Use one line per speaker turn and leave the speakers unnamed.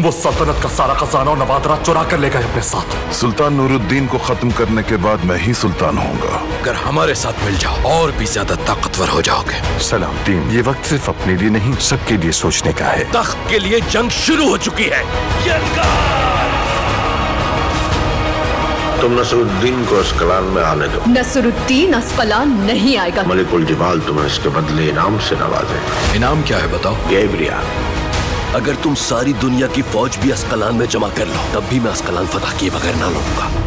वो सल्तनत का सारा खजाना और नवादरा चुरा कर ले गए अपने साथ।
सुल्तान नूरुद्दीन को खत्म करने के बाद मैं ही सुल्तान होऊँगा।
अगर हमारे साथ मिल जाओ और भी ज़्यादा ताकतवर हो जाओगे।
सलाउद्दीन ये वक्त सिर्फ़ अपने लिए नहीं सबके लिए सोचने का है।
तख्त के लिए जंग शुरू हो चुकी है।
तुम नसरुद्दीन को अस्कलान में आने दो।
नसरुद्दीन अस्कलान नहीं आएगा।
मलिकुल जिबाल तुम्हें इसके बदले इनाम से नवाजे
इनाम क्या है बताओ?
गैबरिया
अगर तुम सारी दुनिया की फौज भी अस्कलान में जमा कर लो, तब भी मैं अस्कलान फतह किए बगैर ना लूँगा